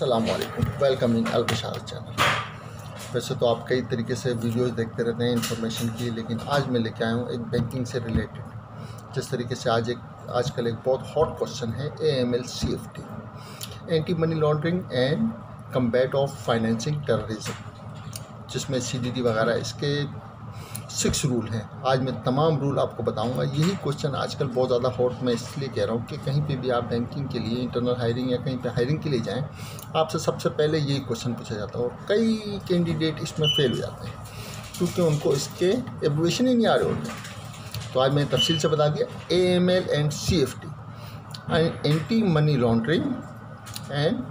अस्सलाम वालेकुम welcome in अलबशार channel वैसे तो आप कई तरीके से वीडियोस देखते रहते हैं इन्फॉर्मेशन की, लेकिन आज मैं लेके आया हूँ एक बैंकिंग से रिलेटेड जिस तरीके से आज एक, आजकल एक बहुत हॉट क्वेश्चन है A M L C F T anti money laundering and combat of financing terrorism जिसमें सी डी डी वगैरह, इसके सिक्स रूल हैं। आज मैं तमाम रूल आपको बताऊँगा। यही क्वेश्चन आजकल बहुत ज़्यादा हॉट मैं इसलिए कह रहा हूँ कि कहीं पे भी आप बैंकिंग के लिए इंटरनल हायरिंग या कहीं पे हायरिंग के लिए जाएँ, आपसे सबसे पहले यही क्वेश्चन पूछा जाता है और कई कैंडिडेट इसमें फेल हो जाते हैं क्योंकि उनको इसके एबुएशन ही नहीं आ रहे होते तो आज मैंने तफसील से बता दिया A M L and C F T anti money laundering and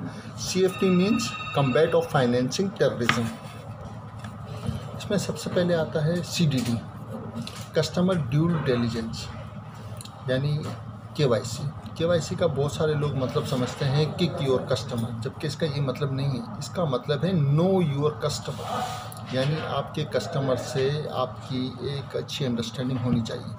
C F T means combat of financing terrorism इसमें सबसे पहले आता है C D D customer due diligence यानी के वाई सी के वाई सी का बहुत सारे लोग मतलब समझते हैं किक योर कस्टमर जबकि इसका ये मतलब नहीं है। इसका मतलब है नो योर कस्टमर यानी आपके कस्टमर से आपकी एक अच्छी अंडरस्टैंडिंग होनी चाहिए।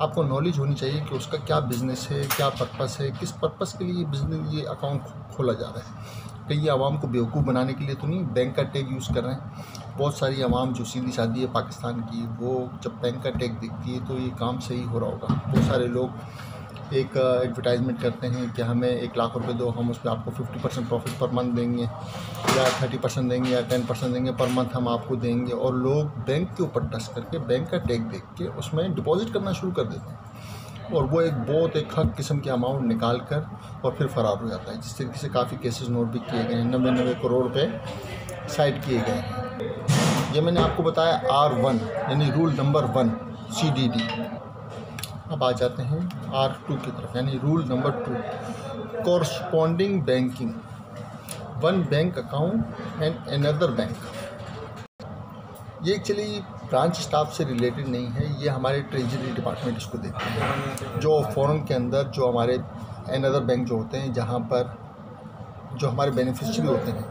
आपको नॉलेज होनी चाहिए कि उसका क्या बिज़नेस है, क्या पर्पस है, किस पर्पस के लिए बिज़नेस ये अकाउंट खोला जा रहा है। कई आवाम को बेवकूफ़ बनाने के लिए तो नहीं बैंक का टैग यूज़ कर रहे हैं। बहुत सारी आवाम जो सीधी सादी है पाकिस्तान की, वो जब बैंक का टैग देखती है तो ये काम सही हो रहा होगा। बहुत सारे लोग एक एडवर्टाइजमेंट करते हैं कि हमें एक लाख रुपए दो, हम उस पर आपको fifty percent profit per month देंगे, या थर्टी परसेंट देंगे, या टेन परसेंट देंगे पर मंथ हम आपको देंगे। और लोग बैंक के ऊपर टच करके बैंक का टैग देख के उसमें डिपॉजिट करना शुरू कर देते हैं। और वो एक बहुत एक हक किस्म के अमाउंट निकाल कर और फिर फ़रार हो जाता है जिस तरीके से काफ़ी केसेस नोट भी किए गए हैं। नब्बे नब्बे करोड़ रुपये साइड किए गए हैं। ये मैंने आपको बताया आर वन यानी rule number one C D D अब आ जाते हैं आर टू की तरफ़, यानी rule number two corresponding banking one bank account and another bank ये एक्चुअली ब्रांच स्टाफ से रिलेटेड नहीं है, ये हमारे ट्रेजरी डिपार्टमेंट इसको देखते हैं। जो फ़ॉरन के अंदर जो हमारे अनदर बैंक जो होते हैं, जहाँ पर जो हमारे बेनिफिशरी होते हैं।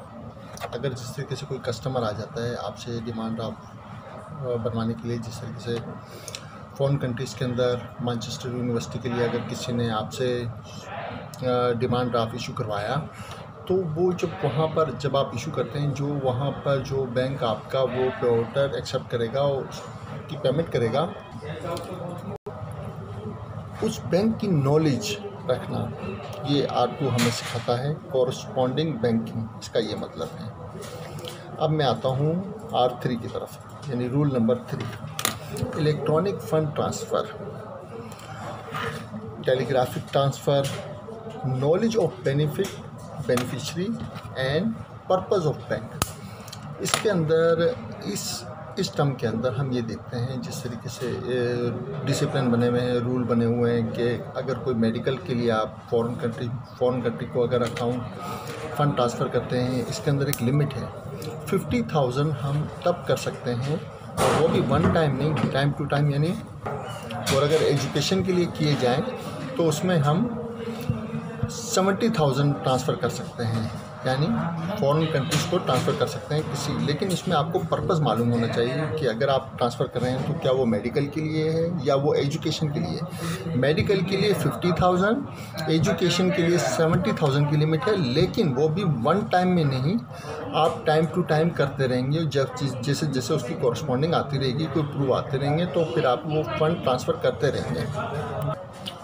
अगर जिस तरीके से कोई कस्टमर आ जाता है आपसे डिमांड आप बनवाने के लिए, जिस तरीके से फ़ॉरन कंट्रीज़ के अंदर मैनचेस्टर यूनिवर्सिटी के लिए अगर किसी ने आपसे डिमांड ड्राफ्ट इशू करवाया तो वो जब वहाँ पर, जब आप इशू करते हैं, जो वहाँ पर जो बैंक आपका वो प्रोटर एक्सेप्ट करेगा और उसकी पेमेंट करेगा, उस बैंक की नॉलेज रखना। ये आर टू हमें सिखाता है कॉरस्पॉन्डिंग बैंकिंग इसका ये मतलब है। अब मैं आता हूँ आर थ्री की तरफ़, यानी rule number three electronic fund transfer telegraphic transfer knowledge of benefit beneficiary and purpose of bank इसके अंदर इस इस टर्म के अंदर हम ये देखते हैं, जिस तरीके से डिसिप्लिन बने हुए हैं रूल बने हुए हैं कि अगर कोई मेडिकल के लिए आप फॉरेन कंट्री फॉरेन कंट्री को अगर अकाउंट फ़ंड ट्रांसफ़र करते हैं, इसके अंदर एक लिमिट है। फिफ्टी थाउज़ेंड हम तब कर सकते हैं, और वो भी वन टाइम नहीं टाइम टू टाइम यानी, और अगर एजुकेशन के लिए किए जाएँ तो उसमें हम सेवेंटी थाउज़ेंड ट्रांसफ़र कर सकते हैं। यानी फॉरेन कंट्रीज़ को ट्रांसफ़र कर सकते हैं किसी, लेकिन इसमें आपको पर्पज़ मालूम होना चाहिए कि अगर आप ट्रांसफ़र कर रहे हैं तो क्या वो मेडिकल के लिए है या वो एजुकेशन के लिए? मेडिकल के लिए फिफ्टी थाउज़ेंड, एजुकेशन के लिए सेवेंटी थाउज़ेंड की लिमिट है, लेकिन वो भी वन टाइम में नहीं, आप टाइम टू टाइम करते रहेंगे, जब जैसे जैसे उसकी कॉरस्पॉन्डिंग आती रहेगी, कोई प्रूव आते रहेंगे तो फिर आप वो फ़ंड ट्रांसफ़र करते रहेंगे।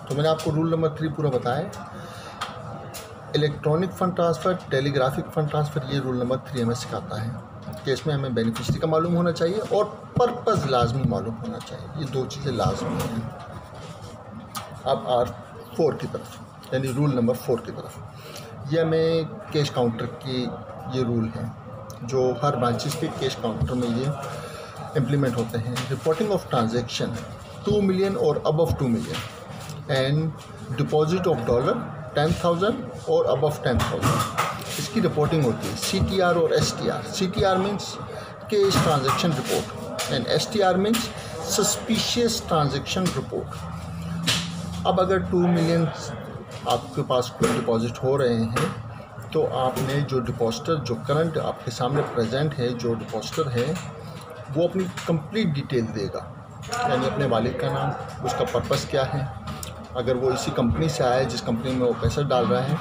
तो मैंने आपको रूल नंबर थ्री पूरा बताया electronic fund transfer, telegraphic fund transfer, ये रूल नंबर थ्री हमें सिखाता है कि इसमें हमें बेनिफिशरी का मालूम होना चाहिए और पर्पज़ लाजमी मालूम होना चाहिए। ये दो चीज़ें लाजमी हैं। अब आर फोर की तरफ़, यानी रूल नंबर फोर की तरफ़। ये हमें कैश काउंटर की ये रूल है, जो हर ब्रांचेस के कैश काउंटर में ये इम्प्लीमेंट होते हैं। Reporting of transaction two million और above two million and deposit of dollar ten thousand और अबव टेन थाउज़ेंड इसकी रिपोर्टिंग होती है। सी टी आर और S T R C T R means case transaction report and S T R means suspicious transaction report अब अगर two million आपके पास कोई deposit हो रहे हैं तो आपने जो डिपॉजिटर जो करंट आपके सामने प्रेजेंट है, जो डिपॉजिटर है, वो अपनी कंप्लीट डिटेल देगा। यानी अपने वालिद का नाम, उसका पर्पस क्या है? अगर वो इसी कंपनी से आया है, जिस कंपनी में वो पैसा डाल रहा है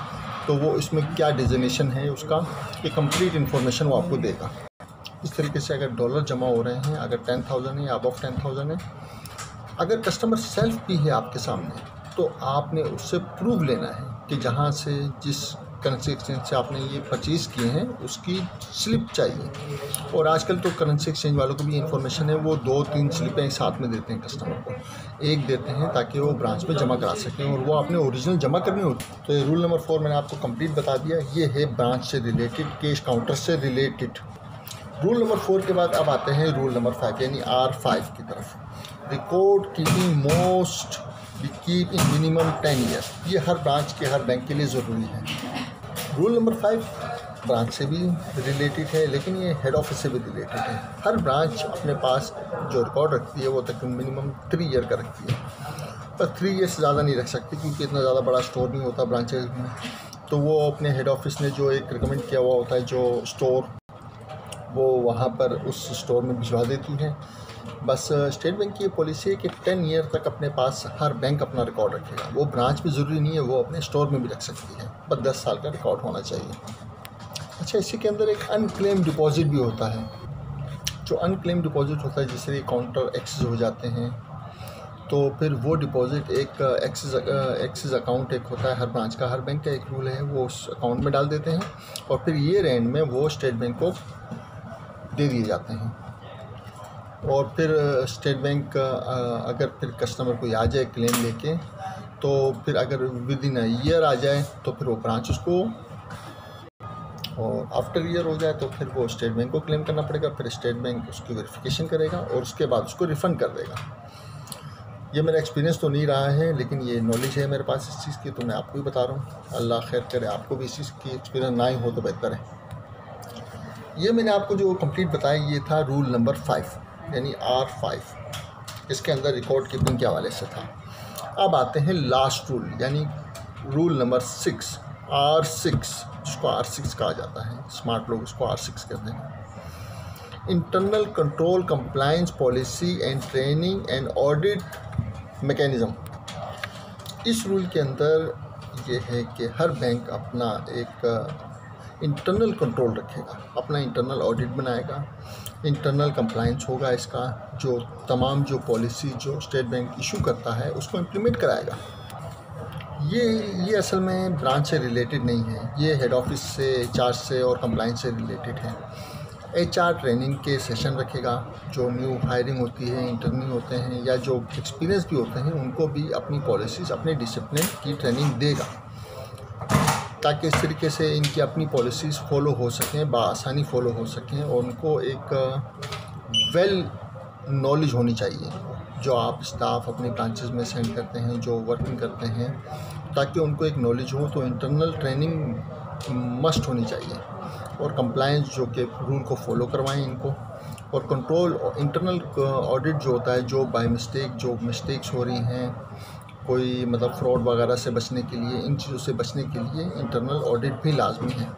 तो वो इसमें क्या डिजिनेशन है, उसका ये कंप्लीट इन्फॉर्मेशन वो आपको देगा। इस तरीके से अगर डॉलर जमा हो रहे हैं, अगर टेन थाउज़ेंड है या अबव टेन थाउज़ेंड है, अगर कस्टमर सेल्फ भी है आपके सामने तो आपने उससे प्रूव लेना है कि जहाँ से, जिस करेंसी एक्सचेंज से आपने ये परचेज़ किए हैं, उसकी स्लिप चाहिए। और आजकल तो करेंसी एक्सचेंज वालों को भी इन्फॉर्मेशन है, वो दो तीन स्लिपें साथ में देते हैं कस्टमर को। एक देते हैं ताकि वो ब्रांच में जमा करा सकें और वो आपने ओरिजिनल जमा करनी होती तो ये रूल नंबर फोर मैंने आपको कंप्लीट बता दिया, ये है ब्रांच से रिलेटेड कैश काउंटर से रिलेटेड रूल नंबर फोर के बाद अब आते हैं रूल नंबर फाइव यानी आर फाइव की तरफ़। Record keeping most keep in minimum ten year ये हर ब्रांच के, हर बैंक के लिए ज़रूरी है। रूल नंबर फाइव ब्रांच से भी रिलेटेड है, लेकिन ये हेड ऑफ़िस से भी रिलेटेड है। हर ब्रांच अपने पास जो रिकॉर्ड रखती है, वो तक मिनिमम थ्री ईयर का रखती है। पर थ्री ईयर से ज़्यादा नहीं रख सकती, क्योंकि इतना ज़्यादा बड़ा स्टोर नहीं होता ब्रांचेज में। तो वो अपने हेड ऑफ़िस ने जो एक रिकमेंड किया हुआ होता है, जो स्टोर वो वहाँ पर उस स्टोर में भिजवा देती है। बस स्टेट बैंक की पॉलिसी है कि टेन ईयर तक अपने पास हर बैंक अपना रिकॉर्ड रखेगा। वो ब्रांच भी ज़रूरी नहीं है, वो अपने स्टोर में भी रख सकती है बस दस साल का रिकॉर्ड होना चाहिए। अच्छा इसी के अंदर एक अनक्लेम डिपॉजिट भी होता है। जो अनक्लेम डिपॉजिट होता है, जिससे काउंटर एक्सेस हो जाते हैं तो फिर वो डिपॉजिट एक एक्सेस अकाउंट एक होता है, हर ब्रांच का, हर बैंक का एक रूल है, वो उस अकाउंट में डाल देते हैं, और फिर ये एंड में वो स्टेट बैंक को दे दिए जाते हैं। और फिर स्टेट बैंक अगर फिर कस्टमर कोई आ जाए, क्लेम लेके तो फिर अगर विद इन ईयर आ जाए तो फिर वो ब्रांच उसको, और आफ्टर ईयर हो जाए तो फिर वो स्टेट बैंक को क्लेम करना पड़ेगा, फिर स्टेट बैंक उसकी वेरिफिकेशन करेगा, और उसके बाद उसको रिफ़ंड कर देगा। ये मेरा एक्सपीरियंस तो नहीं रहा है, लेकिन ये नॉलेज है मेरे पास इस चीज़ की तो मैं आपको भी बता रहा हूँ। अल्लाह खैर करे, आपको भी इस चीज़ की एक्सपीरियंस ना ही हो तो बेहतर है। ये मैंने आपको जो कंप्लीट बताया, ये था रूल नंबर फाइव यानी आर फाइव। इसके अंदर रिकॉर्ड कीपिंग के हवाले से था। अब आते हैं लास्ट रूल यानी rule number six R six जिसको आर सिक्स कहा जाता है। स्मार्ट लोग उसको आर सिक्स कहते हैं। Internal control compliance policy and training and audit mechanism इस रूल के अंदर ये है कि हर बैंक अपना एक इंटरनल कंट्रोल रखेगा, अपना इंटरनल ऑडिट बनाएगा। इंटरनल कंप्लाइंस होगा इसका, जो तमाम जो पॉलिसी जो स्टेट बैंक इशू करता है, उसको इम्प्लीमेंट कराएगा। ये ये असल में ब्रांच से रिलेटेड नहीं है। ये हेड ऑफ़िस से एच से और कंप्लाइंस से रिलेटेड है। एचआर ट्रेनिंग के सेशन रखेगा, जो न्यू हायरिंग होती है इंटरव्यू होते हैं, या जो एक्सपीरियंस भी होते हैं, उनको भी अपनी पॉलिसीज़ अपने डिसिप्लिन की ट्रेनिंग देगा। ताकि इस तरीके से इनकी अपनी पॉलिसीज़ फॉलो हो सकें बसानी फ़ॉलो हो सकें और उनको एक वेल नॉलेज होनी चाहिए, जो आप स्टाफ अपने ब्रांचेस में सेंड करते हैं, जो वर्किंग करते हैं, ताकि उनको एक नॉलेज हो तो इंटरनल ट्रेनिंग मस्ट होनी चाहिए और कंप्लायंस जो कि रूल को फॉलो करवाएँ इनको और कंट्रोल इंटरनल ऑडिट जो होता है, जो बाय मिस्टेक जो मिस्टेक्स हो रही हैं कोई मतलब फ्रॉड वगैरह से बचने के लिए, इन चीज़ों से बचने के लिए इंटरनल ऑडिट भी लाजमी है।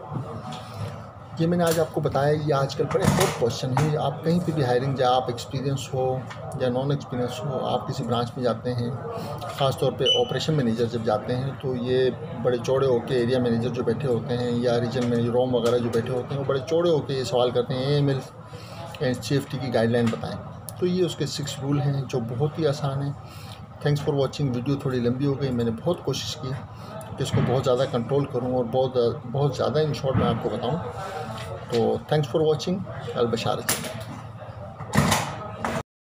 ये मैंने आज आपको बताया, ये आजकल बड़े बहुत क्वेश्चन है। आप कहीं पे भी हायरिंग जाए, आप एक्सपीरियंस हो या नॉन एक्सपीरियंस हो, आप किसी ब्रांच में जाते हैं ख़ास तौर पे ऑपरेशन मैनेजर जब जाते हैं तो ये बड़े चौड़े होके एरिया मैनेजर जो बैठे होते हैं या रीजन मैनेजर रोम वगैरह जो बैठे होते हैं, वो बड़े चौड़े होकर ये सवाल करते हैं एम एल एंड सेफ्टी की गाइडलाइन बताएँ। तो ये उसके सिक्स रूल हैं जो बहुत ही आसान है। थैंक्स फॉर वॉचिंग वीडियो थोड़ी लंबी हो गई। मैंने बहुत कोशिश की कि इसको बहुत ज़्यादा कंट्रोल करूँ और बहुत बहुत ज़्यादा इन शॉर्ट मैं आपको बताऊँ। तो थैंक्स फॉर वॉचिंग अलबशार